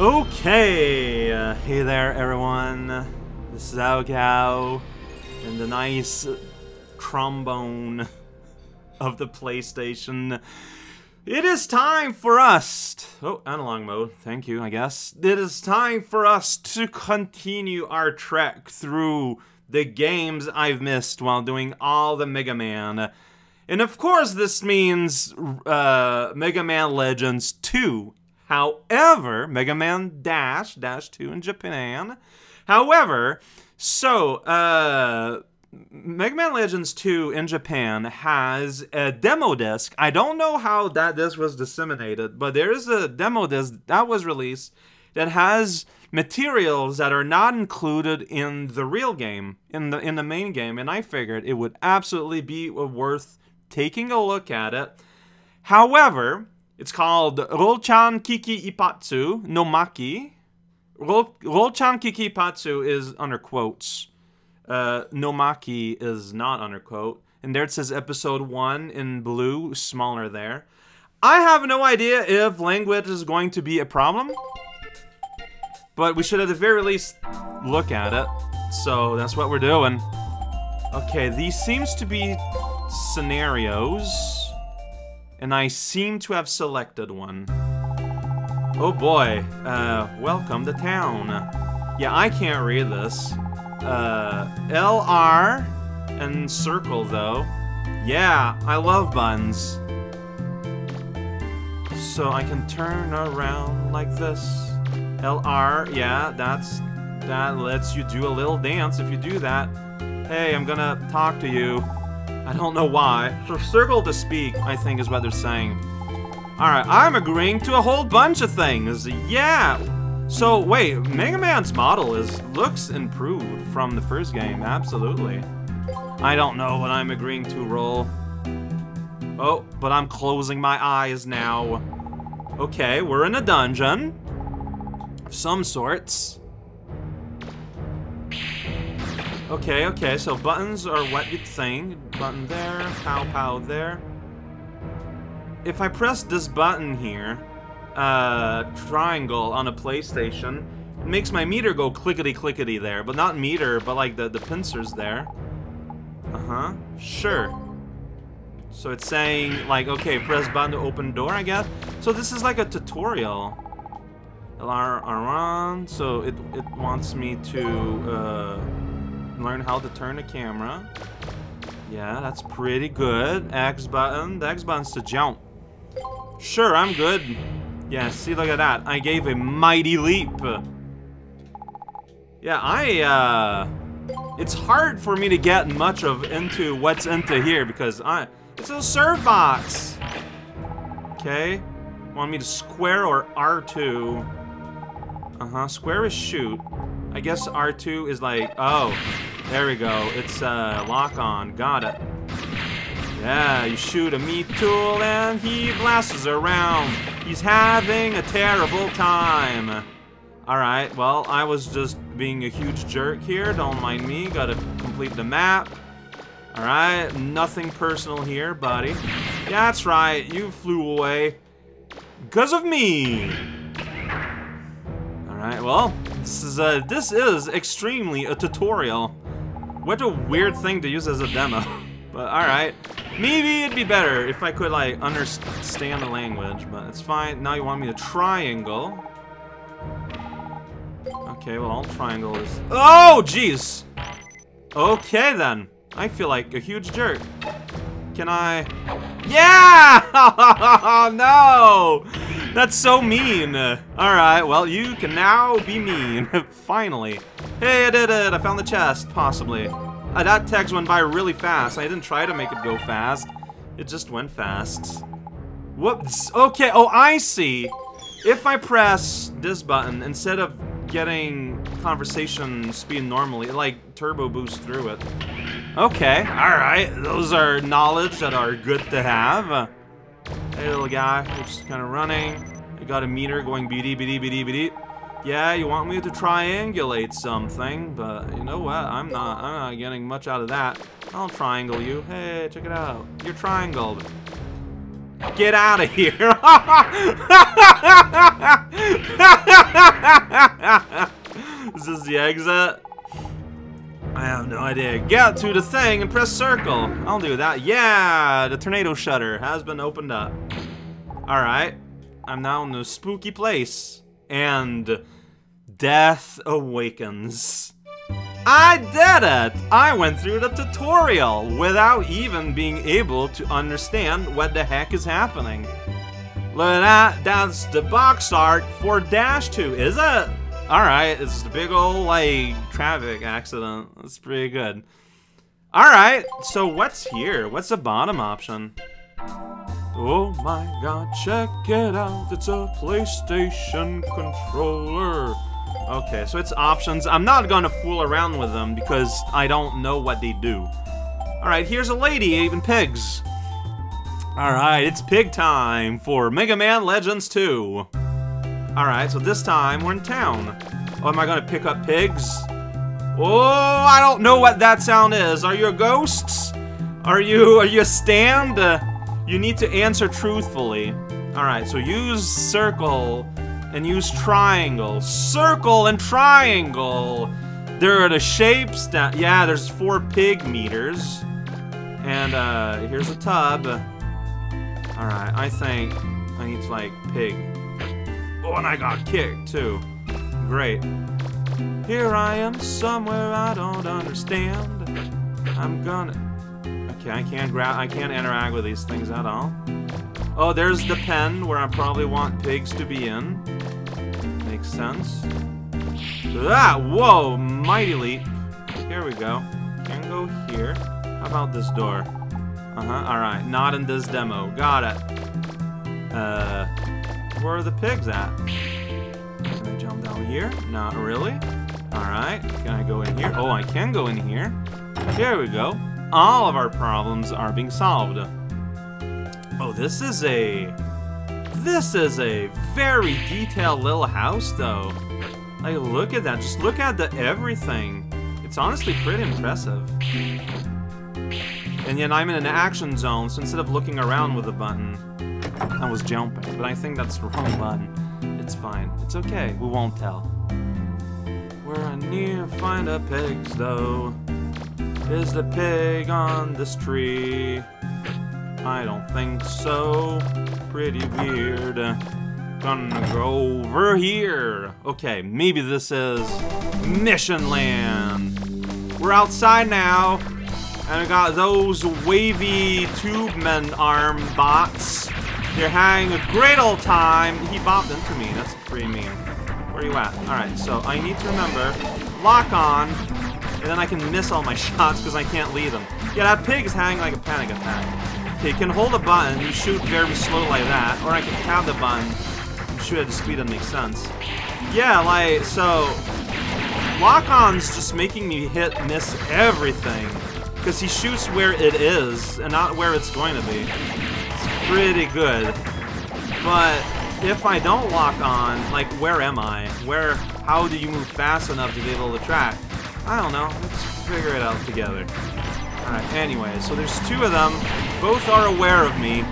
Okay, uh, hey there everyone. This is raocow and the nice trombone of the PlayStation. It is time for us. Oh, analog mode. Thank you, I guess. It is time for us to continue our trek through the games I've missed while doing all the Mega Man. And of course, this means uh, Mega Man Legends 2. However, Mega Man Dash, Dash 2 in Japan. However, so, uh, Mega Man Legends 2 in Japan has a demo disc. I don't know how that disc was disseminated, but there is a demo disc that was released that has materials that are not included in the real game, in the in the main game, and I figured it would absolutely be worth taking a look at it. However, it's called Roll-chan Kiki Ippatsu no Maki. Rol- Roll-chan Kiki Ippatsu is under quotes. Uh, no Maki is not under quote. And there it says episode 1 in blue, smaller there. I have no idea if language is going to be a problem. But we should at the very least look at it. So that's what we're doing. Okay, these seems to be scenarios. And I seem to have selected one. Oh boy, uh, welcome to town. Yeah, I can't read this. Uh, LR and circle though. Yeah, I love buns. So I can turn around like this. LR, yeah, that's that lets you do a little dance if you do that. Hey, I'm gonna talk to you. I don't know why. Circle to speak, I think is what they're saying. Alright, I'm agreeing to a whole bunch of things. Yeah! So, wait, Mega Man's model is looks improved from the first game, absolutely. I don't know what I'm agreeing to roll. Oh, but I'm closing my eyes now. Okay, we're in a dungeon. Of some sorts. Okay, okay, so buttons are what you'd think. Button there, pow pow there. If I press this button here, uh, triangle on a PlayStation, it makes my meter go clickety clickety there, but not meter, but like the, the pincers there. Uh-huh, sure. So it's saying, like, okay, press button to open door, I guess? So this is like a tutorial. LR around, so it, it wants me to, uh, learn how to turn the camera. Yeah, that's pretty good. X button. The X button's to jump. Sure, I'm good. Yeah, see, look at that. I gave a mighty leap. Yeah, I, uh... It's hard for me to get much of into what's into here because I... It's a serve box! Okay. Want me to square or R2? Uh-huh, square is shoot. I guess R2 is like, oh, there we go. It's uh, lock on. Got it. Yeah, you shoot a meat tool and he blasts around. He's having a terrible time. Alright, well, I was just being a huge jerk here. Don't mind me. Gotta complete the map. Alright, nothing personal here, buddy. Yeah, that's right. You flew away. Because of me. Alright, well, this is uh, this is extremely a tutorial. What a weird thing to use as a demo. But alright. Maybe it'd be better if I could like understand the language, but it's fine. Now you want me to triangle. Okay, well triangle is Oh jeez! Okay then. I feel like a huge jerk. Can I Yeah! no! That's so mean. Alright, well, you can now be mean. Finally. Hey, I did it. I found the chest, possibly. Uh, that text went by really fast. I didn't try to make it go fast. It just went fast. Whoops. Okay, oh, I see. If I press this button, instead of getting conversation speed normally, like, turbo boost through it. Okay, alright. Those are knowledge that are good to have. Hey, little guy, we're just kind of running. I got a meter going beady, beady, beady, beady. Yeah, you want me to triangulate something, but you know what? I'm not. I'm not getting much out of that. I'll triangle you. Hey, check it out. You're triangled. Get out of here! Is this the exit? I have no idea. Get to the thing and press circle. I'll do that. Yeah, the tornado shutter has been opened up. Alright. I'm now in the spooky place. And death awakens. I did it! I went through the tutorial without even being able to understand what the heck is happening. Look at that, that's the box art for Dash 2, is it? Alright, it's the big old, like, traffic accident. That's pretty good. Alright, so what's here? What's the bottom option? Oh my god, check it out, it's a PlayStation controller. Okay, so it's options. I'm not gonna fool around with them because I don't know what they do. Alright, here's a lady, even pigs. Alright, it's pig time for Mega Man Legends 2. Alright, so this time we're in town. Oh, am I gonna pick up pigs? Oh, I don't know what that sound is. Are you a ghost? Are you, are you a stand? Uh, you need to answer truthfully. Alright, so use circle and use triangle. Circle and triangle. There are the shapes that, yeah, there's four pig meters. And uh, here's a tub. Alright, I think I need to like pig. Oh, and I got kicked too. Great. Here I am somewhere I don't understand. I'm gonna... Okay, I can't grab, I can't interact with these things at all. Oh, there's the pen where I probably want pigs to be in. Makes sense. Ah, whoa, mighty leap. Here we go. Can go here. How about this door? Uh-huh, alright. Not in this demo. Got it. Uh, where are the pigs at? Can I jump down here? Not really. Alright, can I go in here? Oh, I can go in here. Here we go. All of our problems are being solved. Oh, this is a... This is a very detailed little house, though. Like, look at that. Just look at the everything. It's honestly pretty impressive. And yet I'm in an action zone, so instead of looking around with a button, I was jumping. But I think that's the wrong button. It's fine. It's okay. We won't tell. I need to find a pigs, though. Is the pig on this tree? I don't think so. Pretty weird. Gonna go over here. Okay, maybe this is Mission Land. We're outside now. And we got those wavy tube men arm bots. They're having a great old time. He bopped into me. That's pretty mean. Where are you at? Alright, so I need to remember. Lock on. And then I can miss all my shots because I can't lead them. Yeah, that pig is having like a panic attack. Okay, you can hold a button, you shoot very slow like that, or I can tap the button and shoot at the speed that makes sense. Yeah, like, so... Lock-on's just making me hit miss everything. Because he shoots where it is, and not where it's going to be. It's pretty good. But if I don't lock on, like, where am I? Where, how do you move fast enough to be able to track? I don't know. Let's figure it out together. Alright, anyway, so there's two of them. Both are aware of me.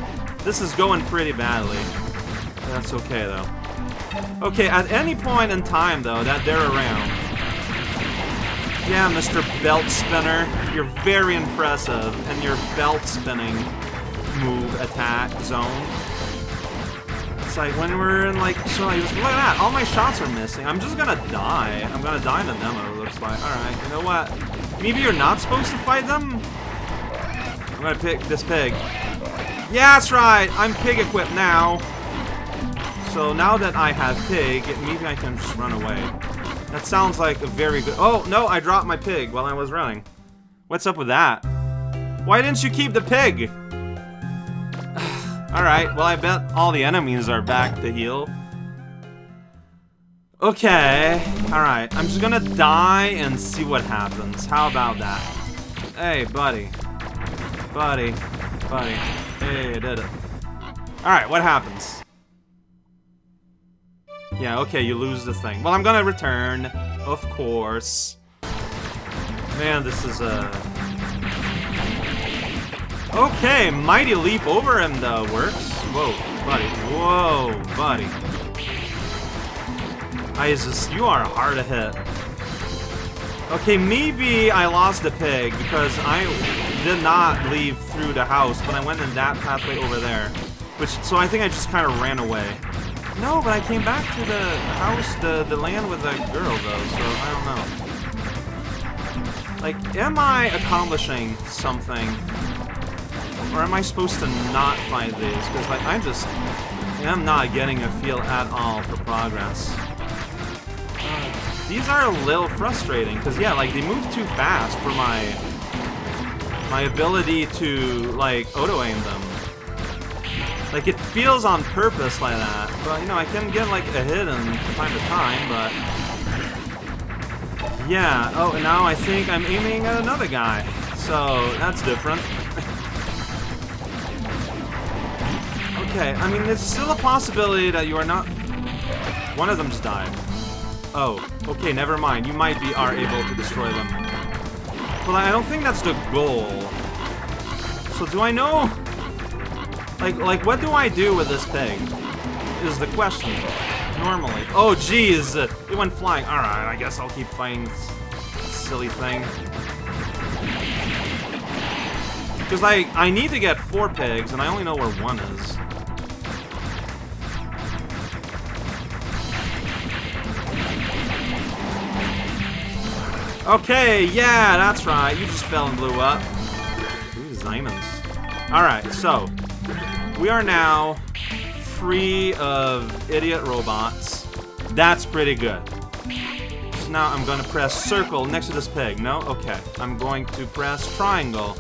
This is going pretty badly. That's okay, though. Okay, at any point in time, though, that they're around, yeah, Mr. Belt Spinner, you're very impressive, and your belt spinning move, attack, zone. It's like when we're in like, so look at that, all my shots are missing. I'm just gonna die. I'm gonna die in the demo, looks like. Alright, you know what? Maybe you're not supposed to fight them? I'm gonna pick this pig. Yeah, that's right, I'm pig equipped now. So now that I have pig, maybe I can just run away. That sounds like a very good- Oh, no, I dropped my pig while I was running. What's up with that? Why didn't you keep the pig? Alright, well I bet all the enemies are back to heal. Okay, alright, I'm just gonna die and see what happens. How about that? Hey, buddy. Buddy. Buddy. Hey, I did it. Alright, what happens? Yeah, okay, you lose the thing. Well, I'm gonna return, of course. Man, this is a... Okay, Mighty Leap over him, though, works. Whoa, buddy. Whoa, buddy. I just... You are hard to hit. Okay, maybe I lost the pig because I did not leave through the house, but I went in that pathway over there. Which, so I think I just kind of ran away. No, but I came back to the house, the, the land with the girl, though, so I don't know. Like, am I accomplishing something? Or am I supposed to not find these? Because, like, I just am not getting a feel at all for progress. These are a little frustrating, because, yeah, like, they move too fast for my... my ability to, like, auto-aim them. Like, it feels on purpose like that. But, you know, I can get, like, a hit in time to time, but... Yeah, oh, and now I think I'm aiming at another guy. So, that's different. Okay, I mean, there's still a possibility that you are not... One of them just died. Oh, okay, never mind. You might be are able to destroy them. But I don't think that's the goal. So do I know... Like, like, what do I do with this pig? Is the question. Normally. Oh, jeez! It went flying. Alright, I guess I'll keep fighting this silly thing. Because, like, I need to get four pigs, and I only know where one is. Okay, yeah, that's right. You just fell and blew up. Ooh. Alright, so, we are now free of idiot robots. That's pretty good. So now I'm to press circle next to this pig. No? Okay. I'm going to press triangle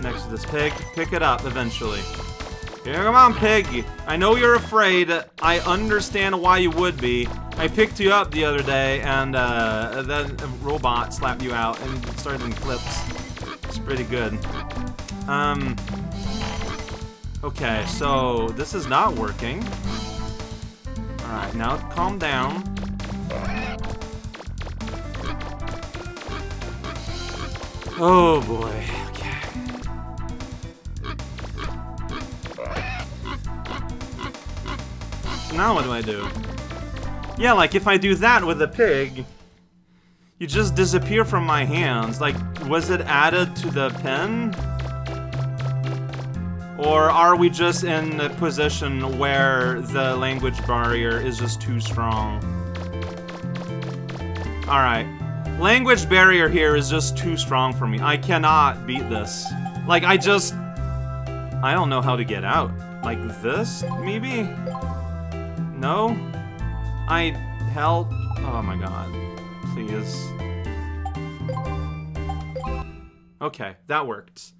next to this pig pick it up eventually. Here, come on, pig. I know you're afraid. I understand why you would be. I picked you up the other day, and uh, then a robot slapped you out and started in flips. It's pretty good. Um, Okay, so this is not working. Alright, now calm down. Oh boy, now what do I do? Yeah, like if I do that with the pig, you just disappear from my hands. Like, was it added to the pen? Or are we just in a position where the language barrier is just too strong? Alright. Language barrier here is just too strong for me. I cannot beat this. Like, I just... I don't know how to get out. Like this, maybe? No? I... Help? Oh my god. Please. Okay, that worked.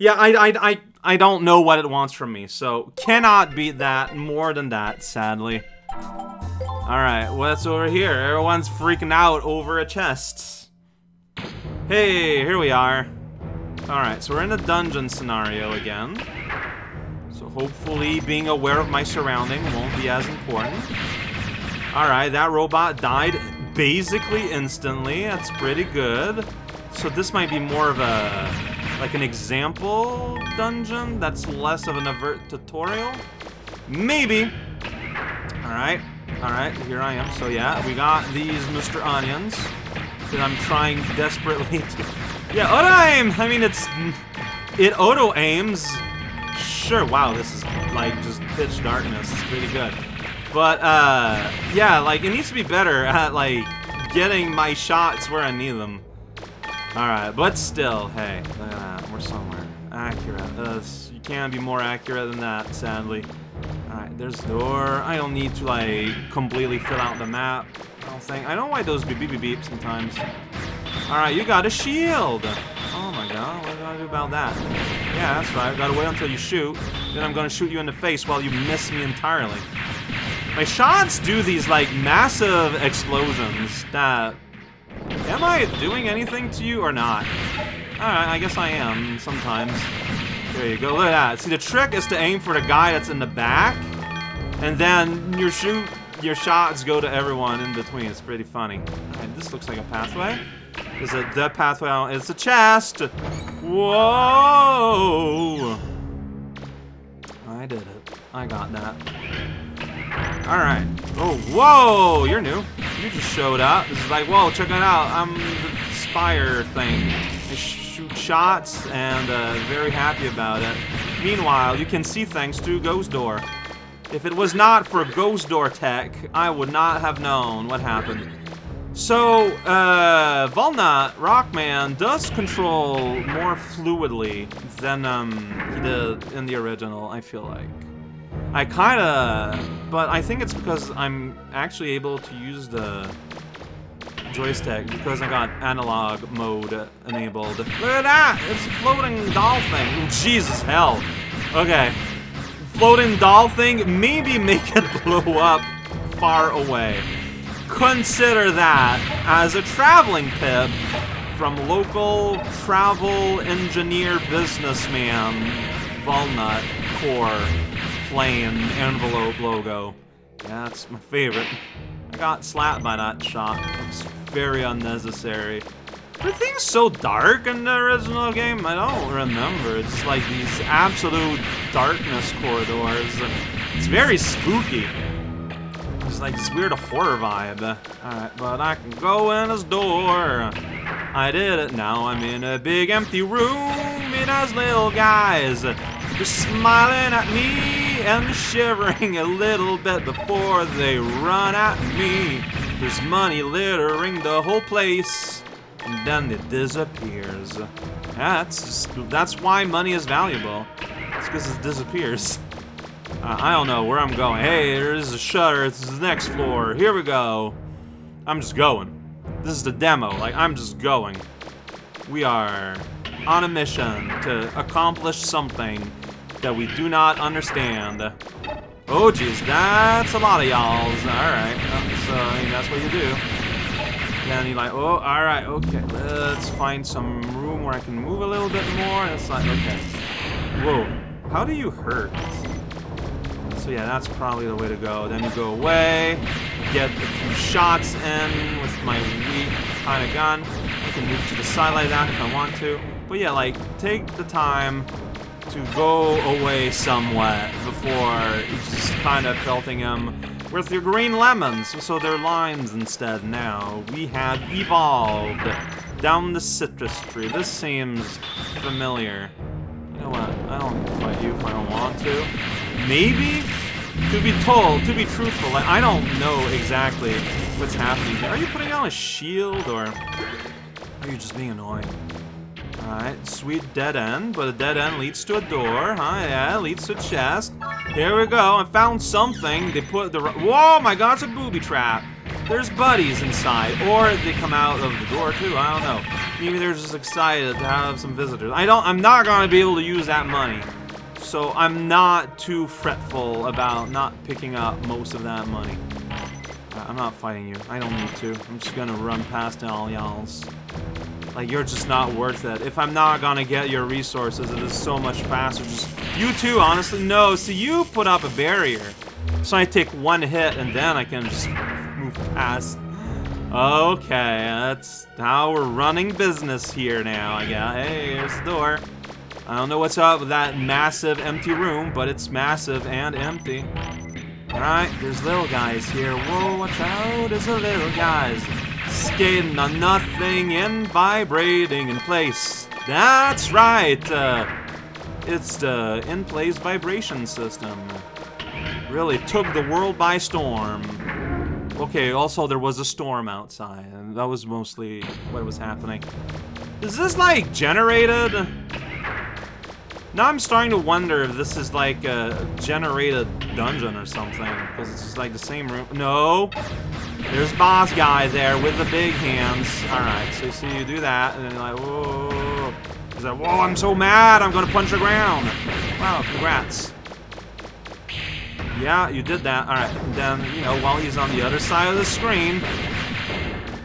Yeah, I, I, I, I don't know what it wants from me, so cannot beat that more than that, sadly. Alright, what's over here? Everyone's freaking out over a chest. Hey, here we are. Alright, so we're in a dungeon scenario again. So hopefully being aware of my surrounding won't be as important. Alright, that robot died basically instantly. That's pretty good. So this might be more of a like an example dungeon that's less of an avert tutorial? Maybe. Alright, alright, here I am. So yeah, we got these Mr. Onions that I'm trying desperately to... Yeah, auto-aim! I mean, it's... It auto-aims. Sure, wow, this is like just pitch darkness. It's pretty good. But, uh, yeah, like, it needs to be better at, like, getting my shots where I need them. Alright, but still, hey, that. We're somewhere. Accurate. Uh, you can't be more accurate than that, sadly. Alright, there's the door. I don't need to, like, completely fill out the map. I don't think. I don't know why those beep beep beep sometimes. Alright, you got a shield! God, what do I do about that? Yeah, that's right. Gotta wait until you shoot. Then I'm gonna shoot you in the face while you miss me entirely. My shots do these, like, massive explosions that Am I doing anything to you or not? Alright, I guess I am sometimes. There you go, look at that. See, the trick is to aim for the guy that's in the back, and then your shoot, your shots go to everyone in between. It's pretty funny. Right, this looks like a pathway. Is it the pathway? It's a chest! Whoa! I did it. I got that. Alright. Oh, whoa! You're new. You just showed up. This is like, whoa, check it out. I'm the Spire thing. I shoot shots and uh, very happy about it. Meanwhile, you can see things through Ghost Door. If it was not for Ghost Door tech, I would not have known what happened. So, uh, Volnutt, Rockman, does control more fluidly than um, he did in the original, I feel like. I kinda... But I think it's because I'm actually able to use the joystick because I got analog mode enabled. Look at that! It's a floating doll thing. Ooh, Jesus, hell. Okay. Floating doll thing, maybe make it blow up far away consider that as a traveling tip from local travel engineer businessman Walnut Core plain envelope logo. That's my favorite. I got slapped by that shot. It's very unnecessary. The thing's so dark in the original game, I don't remember. It's like these absolute darkness corridors. It's very spooky. It's like this weird horror vibe. Alright, but I can go in his door. I did it, now I'm in a big empty room. It has little guys. They're smiling at me and shivering a little bit before they run at me. There's money littering the whole place. And then it disappears. That's that's why money is valuable. It's because it disappears. Uh, I don't know where I'm going. Hey, there's a shutter. It's the next floor. Here we go. I'm just going. This is the demo. Like, I'm just going. We are on a mission to accomplish something that we do not understand. Oh, jeez, that's a lot of y'alls. Alright, so, I mean, that's what you do. Then you're like, oh, alright, okay, let's find some room where I can move a little bit more. And it's like, okay. Whoa, how do you hurt? So yeah, that's probably the way to go. Then you go away, get a few shots in with my weak kind of gun. I can move to the side like that if I want to. But yeah, like, take the time to go away somewhat before just kind of pelting them with your green lemons, so they're limes instead now. We have evolved down the citrus tree. This seems familiar. You know what? I don't fight you if I don't want to. Maybe? To be told, to be truthful, like, I don't know exactly what's happening here. Are you putting on a shield, or are you just being annoying? Alright, sweet dead end, but a dead end leads to a door, huh? Yeah, leads to a chest. Here we go, I found something. They put the... Whoa, my god, it's a booby trap. There's buddies inside, or they come out of the door too, I don't know. Maybe they're just excited to have some visitors. I don't, I'm not gonna be able to use that money. So I'm not too fretful about not picking up most of that money. I'm not fighting you. I don't need to. I'm just gonna run past all y'alls. Like, you're just not worth it. If I'm not gonna get your resources, it is so much faster. Just You too, honestly. No, so you put up a barrier. So I take one hit and then I can just move past. Okay, that's how we're running business here now, I guess. Hey, here's the door. I don't know what's up with that massive empty room, but it's massive and empty. Alright, there's little guys here. Whoa, watch out, there's a little guys. Skating on nothing and vibrating in place. That's right! Uh, it's the in-place vibration system. Really took the world by storm. Okay, also there was a storm outside, and that was mostly what was happening. Is this, like, generated? Now I'm starting to wonder if this is like a generated dungeon or something, because it's just like the same room. No! There's boss guy there with the big hands. Alright, so you see you do that, and then you're like, whoa. He's like, whoa, I'm so mad, I'm gonna punch the ground. Wow, congrats. Yeah, you did that. Alright, then, you know, while he's on the other side of the screen,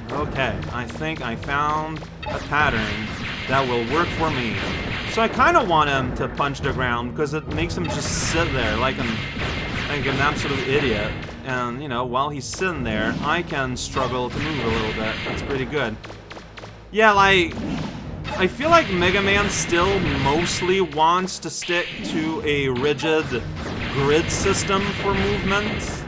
okay, I think I found a pattern that will work for me. So I kind of want him to punch the ground because it makes him just sit there like an, like an absolute idiot. And, you know, while he's sitting there, I can struggle to move a little bit. That's pretty good. Yeah, like, I feel like Mega Man still mostly wants to stick to a rigid grid system for movement.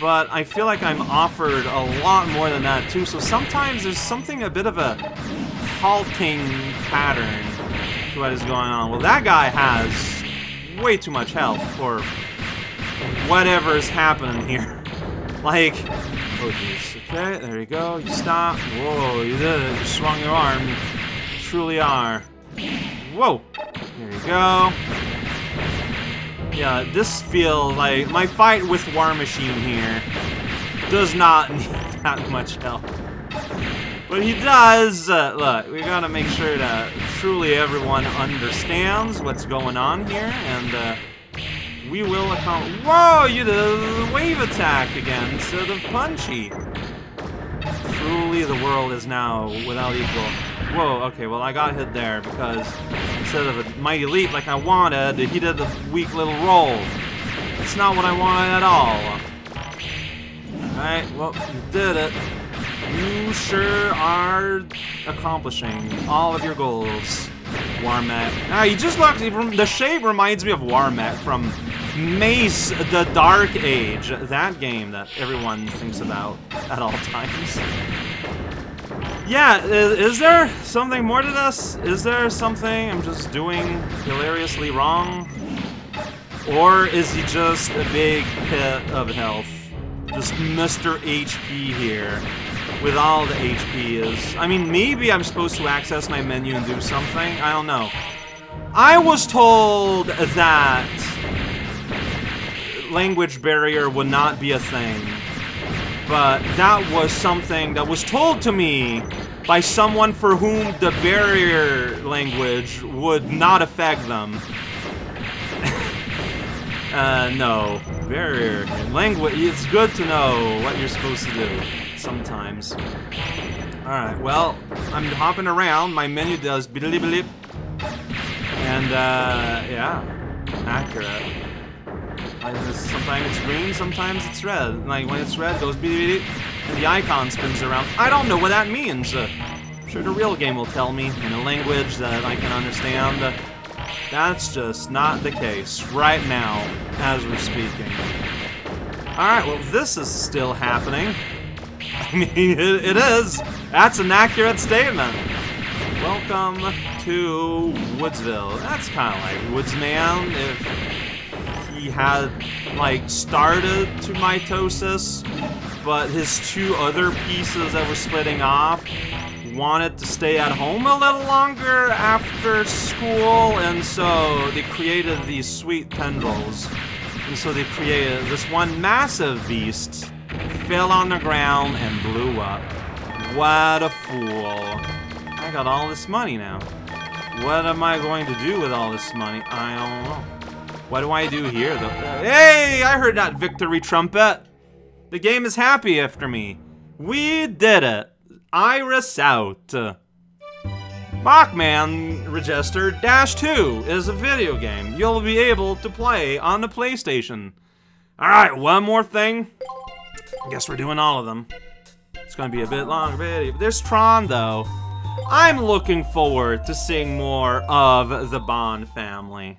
but I feel like I'm offered a lot more than that too, so sometimes there's something a bit of a halting pattern what is going on. Well, that guy has way too much health for whatever's happening here. Like, oh jeez, okay, there you go, you stop, whoa, you did it, you swung your arm, you truly are. Whoa, there you go. Yeah, this feels like my fight with War Machine here does not need that much help. But he does, uh, look, we gotta make sure that truly everyone understands what's going on here, and uh, we will account- Whoa, you did a wave attack again instead of punchy. Truly the world is now without equal. Whoa, okay, well I got hit there because instead of a mighty leap like I wanted, he did a weak little roll. That's not what I wanted at all. Alright, well, you did it. You sure are accomplishing all of your goals, Warmek. Ah, you just looked, the shape reminds me of Warmek from Mace, the Dark Age, that game that everyone thinks about at all times. Yeah, is, is, there something more to this? Is there something I'm just doing hilariously wrong? Or is he just a big pit of health? Just Mr. HP here, with all the HP is. I mean, maybe I'm supposed to access my menu and do something? I don't know. I was told that language barrier would not be a thing. But that was something that was told to me by someone for whom the barrier language would not affect them. uh, no. Barrier language, it's good to know what you're supposed to do sometimes. Alright, well, I'm hopping around. My menu does biddly blip. And, uh, yeah, accurate. Sometimes it's green, sometimes it's red. Like, when it's red, it goes beep, beep, and the icon spins around. I don't know what that means. Uh, I'm sure the real game will tell me in a language that I can understand. Uh, that's just not the case right now, as we're speaking. Alright, well, this is still happening. I mean, it, it is. That's an accurate statement. Welcome to Woodsville. That's kind of like Woodsman if he had like started to mitosis, but his two other pieces that were splitting off wanted to stay at home a little longer after school, and so they created these sweet tendrils. And so they created this one massive beast, fell on the ground, and blew up. What a fool. I got all this money now. What am I going to do with all this money? I don't know. What do I do here, though? Hey, I heard that victory trumpet. The game is happy after me. We did it. Iris out. Rockman Register Dash 2 is a video game you'll be able to play on the PlayStation. Alright, one more thing. I guess we're doing all of them. It's gonna be a bit longer video. There's Tron, though. I'm looking forward to seeing more of the Bonne family.